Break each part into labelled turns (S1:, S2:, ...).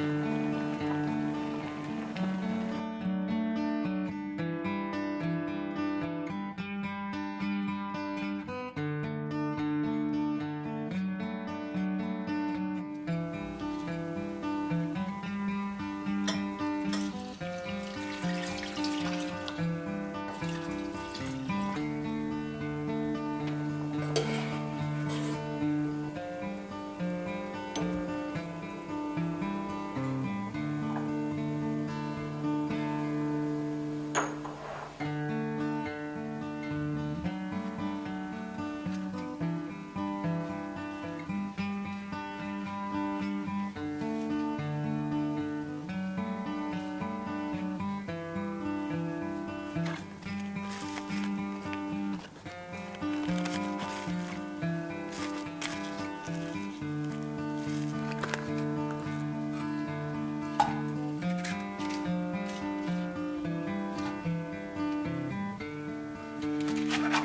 S1: Thank you.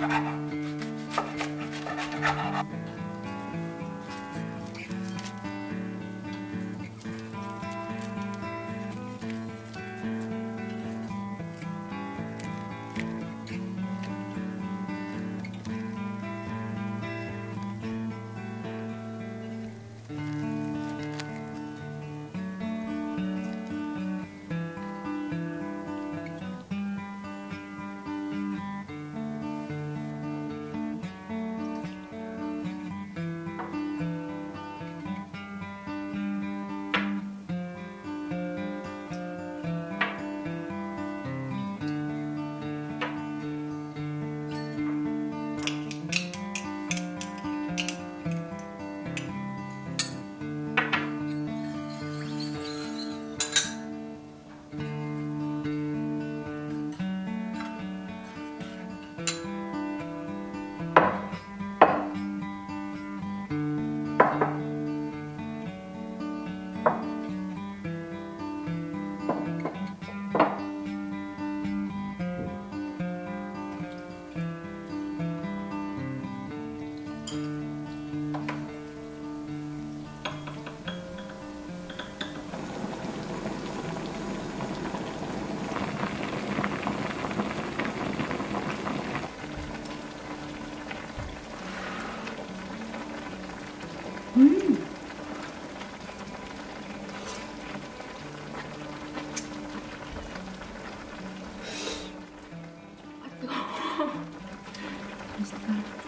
S1: Thank you.
S2: 嗯。